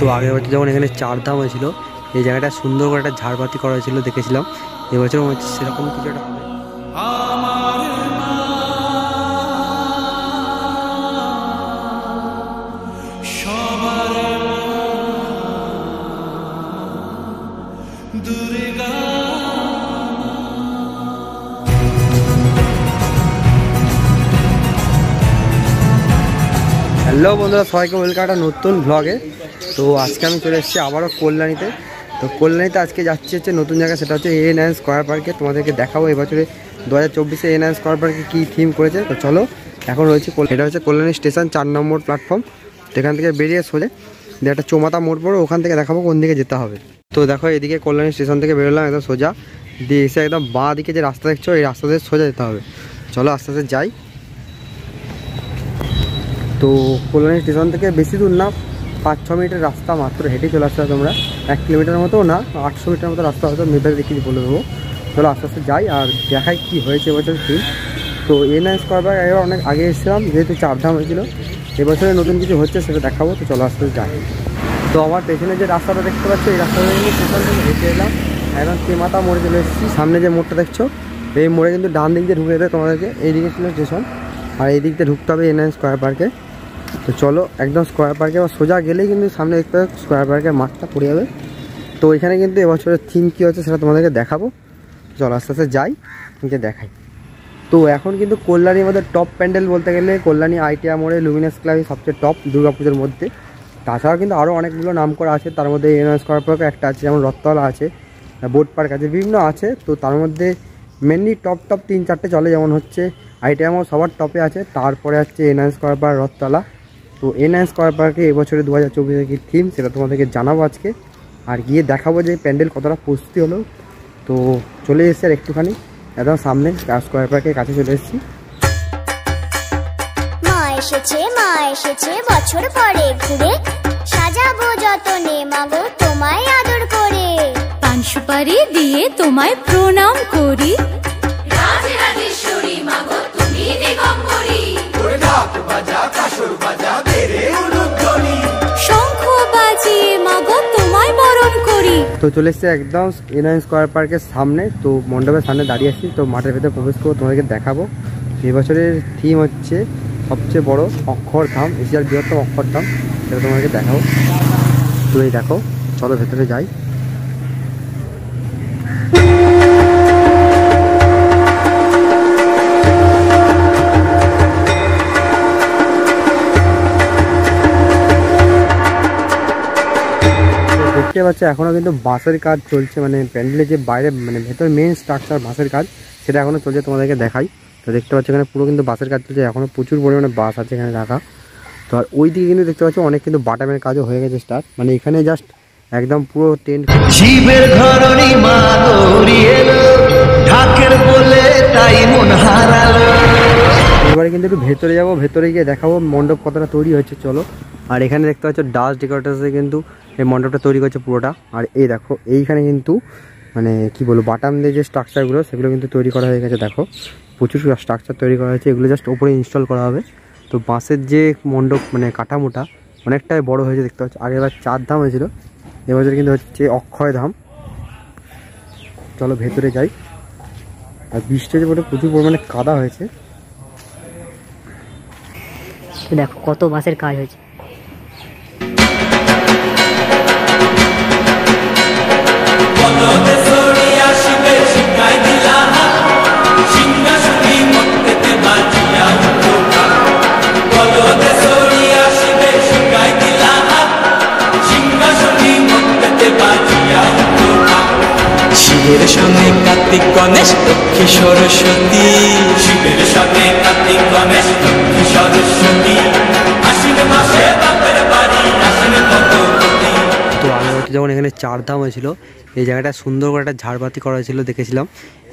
তো আগের বছর যখন এখানে চার ধাম হয়েছিল, এই জায়গাটা সুন্দর করে একটা ঝাড়বাতি করা হয়েছিল দেখেছিলাম। এবছর সেরকম কিছু একটা হবে। হ্যালো বন্ধুরা, সবাইকে ওয়েলকাম একটা নতুন ব্লগে তো আজকে আমি চলে এসেছি আবারও কল্যাণীতে। তো কল্যাণীতে আজকে যাচ্ছি হচ্ছে নতুন জায়গা, সেটা হচ্ছে এ নাইন স্কোয়ার পার্কে তোমাদেরকে দেখাবো এবছরে দু হাজার চব্বিশে এ নাইন স্কোয়ার পার্কে কী থিম করেছে। তো চলো, এখন রয়েছে এটা হচ্ছে কল্যাণী স্টেশন চার নম্বর প্ল্যাটফর্ম তো এখান থেকে বেরিয়ে সোজা, দিয়ে একটা চোমাতা মোড় পড়ে, ওখান থেকে দেখাবো কোন দিকে যেতে হবে। তো দেখো, এদিকে কল্যাণী স্টেশন থেকে বেরোলাম একদম সোজা। দিয়ে এসে একদম বাঁ দিকে যে রাস্তা দেখছ, এই রাস্তা দিয়ে সোজা যেতে হবে। চলো আস্তে আস্তে যাই। তো কল্যাণী স্টেশন থেকে বেশি দূর না পাঁচ, ছ মিনিটের রাস্তা মাত্র, হেঁটে চলে আসতে তোমরা। এক কিলোমিটার মতো না, আটশো মিটার মতো রাস্তা হয়তো মেপে দেখিয়ে বলে দেবো। চলো আস্তে আস্তে যাই আর দেখাই কী হয়েছে এবছর ফিল তো এ নাইন স্কোয়ার পার্ক এবার অনেক আগে এসেছিলাম, যেহেতু চারধাম হয়েছিল। এবছরে নতুন কিছু হচ্ছে সেটা দেখাবো, তো চলো আস্তে যাই। তো আমার পেছনে যে রাস্তাটা দেখতে পাচ্ছ, এই রাস্তাটা কিন্তু হেঁটে এলাম। একদম তেমাতা মোড়ে চলে এসেছি। সামনে যে মোড়টা দেখছ, এই মোড়ে কিন্তু ডান দিক দিয়ে ঢুকে যেতে তোমাদেরকে। এইদিকে ছিল স্টেশন। আর এই দিক দিয়ে ঢুকতে হবে এন স্কোয়ার পার্কে তো চলো, একদম স্কোয়ার পার্কে বা সোজা গেলেই কিন্তু সামনে দেখতে স্কোয়ার পার্কের মাঠটা পড়ে যাবে। তো এখানে কিন্তু এবছরের থিম কী হচ্ছে সেটা তোমাদেরকে দেখাবো। চলো, আস্তে আস্তে যাই যে দেখাই। তো এখন কিন্তু কল্যাণীর মধ্যে টপ প্যান্ডেল বলতে গেলে কল্যাণী আইটিআ মোড়ে লুমিনাস ক্লাবই সবচেয়ে টপ দুর্গাপুজোর মধ্যে। তাছাড়াও কিন্তু আরও অনেকগুলো নাম করা আছে, তার মধ্যে এন স্কোয়ার পার্ক একটা আছে, যেমন রথতলা আছে বোট পার্ক আছে, বিভিন্ন আছে। তো তার মধ্যে মেনলি টপ টপ তিন চারটে চলে, যেমন হচ্ছে আইটিআই মোড় সবার টপে আছে, তারপরে হচ্ছে এন স্কোয়ার পার্ক রথতলা। তো এন আই স্কোয়ার পার্কে এবছরে দু হাজার চব্বিশে কী থিম সেটা তোমাদেরকে জানাব আজকে। আর গিয়ে দেখাবো যে প্যান্ডেল কতটা প্রস্তুতি হলো। তো চলে এসেছি আর একটুখানি। একদম সামনে স্কোয়ার পার্কের কাছে চলে এসেছি। মা এসেছে মা এসেছে বছর পরে ঘুরে। সাজাবো যতনে মাগো তোমায় আদর করে। পান সুপারি দিয়ে তোমায় প্রণাম করি। শঙ্খ বাজিয়ে মাগো তোমায় বরণ করি। তো চলে এসেছি একদম এনআইন স্কোয়ার পার্কের সামনে। তো মণ্ডপের সামনে দাঁড়িয়ে আছি। তো মাঠের ভেতরে প্রবেশ করব তোমাদেরকে দেখাবো। এবছরের থিম হচ্ছে সবচেয়ে বড় অক্ষরধাম এশিয়ার বৃহত্তম অক্ষরধাম সেটা তোমাদেরকে দেখাবো। তুমি দেখো চলো ভেতরে যাই। পাচ্ছ এখনও কিন্তু বাসের কাজ চলছে মানে প্যান্ডেলের যে বাইরে মানে ভেতর মেন স্ট্রাকচার বাসের কাজ, সেটা এখনও চলছে তোমাদেরকে দেখাই। তো দেখতে পাচ্ছি এখানে পুরো কিন্তু বাসের কাজ চলছে এখনও প্রচুর পরিমাণে বাস আছে এখানে রাখা। তো আর ওই দিকে কিন্তু দেখতে পাচ্ছি, অনেক কিন্তু বাটামের কাজও হয়ে গেছে স্টার্ট মানে এখানে জাস্ট একদম পুরো টেন্ট ঘরণী মা কিন্তু একটু ভেতরে যাব, ভেতরে গিয়ে দেখাবো মণ্ডপ কতটা তৈরি হচ্ছে চলো। আর এখানে দেখতে পাচ্ছ ডাস ডেকোরেটার্সে কিন্তু এই মণ্ডপটা তৈরি করছে পুরোটা। আর এই দেখো, এইখানে কিন্তু মানে কি বলব, বাটাম দিয়ে যে স্ট্রাকচারগুলো, সেগুলো কিন্তু তৈরি করা হয়ে গেছে, দেখো। প্রচুর স্ট্রাকচার তৈরি করা হয়েছে, এগুলো জাস্ট ওপরে ইনস্টল করা হবে। তো বাঁশের যে মণ্ডপ মানে কাঠামোটা, অনেকটাই বড় হয়েছে, দেখতে পাচ্ছ। আগেরবার চার ধাম হয়েছিল, এবছর কিন্তু হচ্ছে অক্ষয় ধাম। চলো ভেতরে যাই। আর বৃষ্টির বলে প্রচুর পরিমাণে কাদা হয়েছে। দেখো কত বাসের কাজ হয়েছে। শিবের সঙ্গে কার্তিক গণেশ লক্ষ্মী সরস্বতী। শিবের সঙ্গে কার্তিক গণেশ বছর যখন চার ধাম হয়েছিল। এই জায়গাটা সুন্দর করে একটা ঝাড়বাতি করা হয়েছিল, দেখেছিলাম।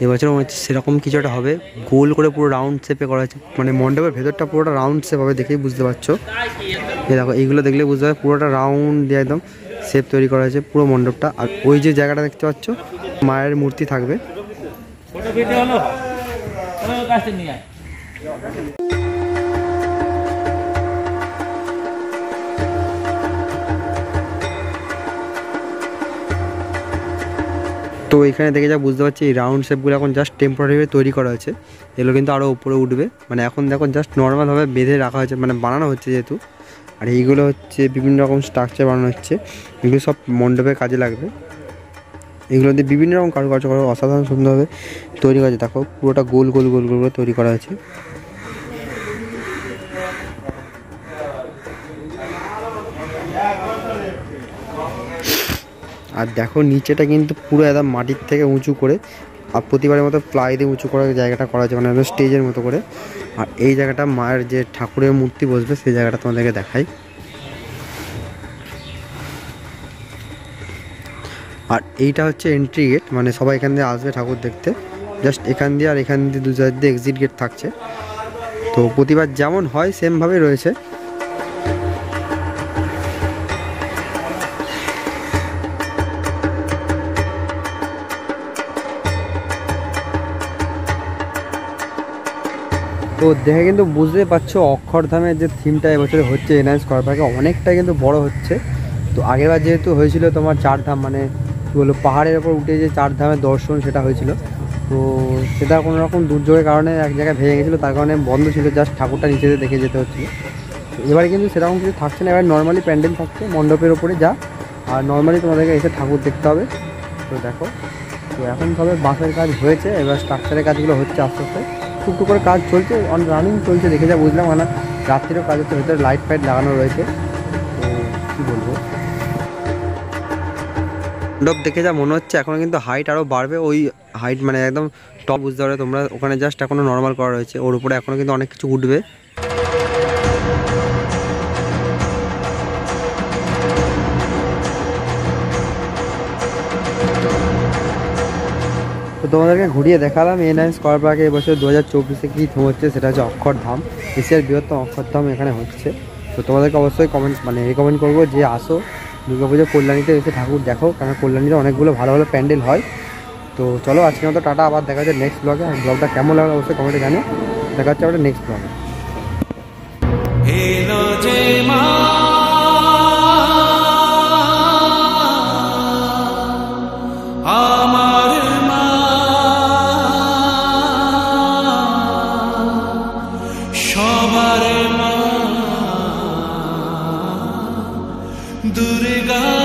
এবছর মনে হচ্ছে সেরকম কিছু একটা হবে। গোল করে পুরো রাউন্ড শেপে করা হয়েছে। মানে মণ্ডপের ভেতরটা পুরোটা রাউন্ড শেপ হবে দেখেই বুঝতে পারছ। এই দেখো, এইগুলো দেখলে বুঝতে পারবে, পুরোটা রাউন্ড দিয়ে একদম শেপ তৈরি করা হয়েছে পুরো মণ্ডপটা। আর ওই যে জায়গাটা দেখতে পাচ্ছ, মায়ের মূর্তি থাকবে। তো এখানে দেখে যা বুঝতে পারছি, এই রাউন্ড শেপগুলো এখন জাস্ট টেম্পোরারি তৈরি করা হয়েছে। এগুলো কিন্তু আরও উপরে উঠবে। মানে এখন দেখো জাস্ট নর্মালভাবে বেঁধে রাখা হয়েছে মানে বানানো হচ্ছে যেহেতু। আর এইগুলো হচ্ছে বিভিন্ন রকম স্ট্রাকচার বানানো হচ্ছে। এগুলো সব মণ্ডপে কাজে লাগবে। এগুলো দিয়ে বিভিন্ন রকম কারুকার্য করা অসাধারণ সুন্দরভাবে তৈরি করা হয়েছে। দেখো পুরোটা গোল গোল গোল গোল করে তৈরি করা হয়েছে। আর দেখো নিচেটা কিন্তু পুরো একদম মাটির থেকে উঁচু করে, আর প্রতিবারের মতো প্লাই দিয়ে উঁচু করার জায়গাটা করা হয়েছে মানে স্টেজের মতো করে। আর এই জায়গাটা মায়ের যে ঠাকুরের মূর্তি বসবে, সেই জায়গাটা তোমাদেরকে দেখাই। আর এইটা হচ্ছে এন্ট্রি গেট মানে সবাই এখান দিয়ে আসবে ঠাকুর দেখতে। জাস্ট এখান দিয়ে আর এখান দিয়ে দু চার দিয়ে এক্সিট গেট থাকছে। তো প্রতিবার যেমন হয় সেমভাবেই রয়েছে। তো দেখে কিন্তু বুঝতে পারছ অক্ষরধামের যে থিমটা এবছরে হচ্ছে এনআই করার পার্কে অনেকটাই কিন্তু বড় হচ্ছে। তো আগেরবার যেহেতু হয়েছিল তোমার চার ধাম মানে কী বলব, পাহাড়ের ওপর উঠে যে চার ধামের দর্শন সেটা হয়েছিল। তো সেটা কোনো রকম দুর্যোগের কারণে এক জায়গায় ভেঙে গেছিল, তার কারণে বন্ধ ছিল জাস্ট ঠাকুরটা নিচেতে দেখে যেতে হচ্ছিল। এবারে কিন্তু সেরকম কিছু থাকছে না, এবার নর্মালি প্যান্ডেল থাকছে, মণ্ডপের ওপরে যা, আর নর্মালি তোমাদেরকে এসে ঠাকুর দেখতে হবে। তো দেখো, তো এখন সবে বাসের কাজ হয়েছে, এবার স্ট্রাকচারের কাজগুলো হচ্ছে আস্তে আস্তে। টুকটুক করে কাজ চলছে অন রানিং চলছে, দেখে যা বুঝলাম না রাত্রিরও কাজ হচ্ছে, ভেতরে লাইট ফাইট লাগানো রয়েছে। তো কী বলব? মণ্ডপ দেখে যা মনে হচ্ছে, এখন কিন্তু হাইট আরও বাড়বে, ওই হাইট মানে একদম টপ বুঝতে পারবে তোমরা, ওখানে জাস্ট এখনও নর্মাল করা রয়েছে, ওর উপরে এখনও কিন্তু অনেক কিছু উঠবে। তোমাদেরকে ঘুরিয়ে দেখালাম এ নাইন স্কোয়ার পার্কে এবছর দু হাজার চব্বিশে কী হচ্ছে সেটা হচ্ছে অক্ষরধাম এশিয়ার বৃহত্তম অক্ষরধাম এখানে হচ্ছে। তো তোমাদেরকে অবশ্যই কমেন্ট মানে রেকমেন্ড করব যে আসো। দুর্গা দুর্গাপুজো কল্যাণীতে এসে ঠাকুর দেখো কারণ কল্যাণীতে অনেকগুলো ভালো ভালো প্যান্ডেল হয়। তো চলো আজকে মতো টাটা, আবার দেখা যাচ্ছে নেক্সট ব্লগে ব্লগটা কেমন লাগল অবশ্যই কমেন্টে জানিও। দেখা হচ্ছে আবার নেক্সট ব্লগে সবার মা দুর্গা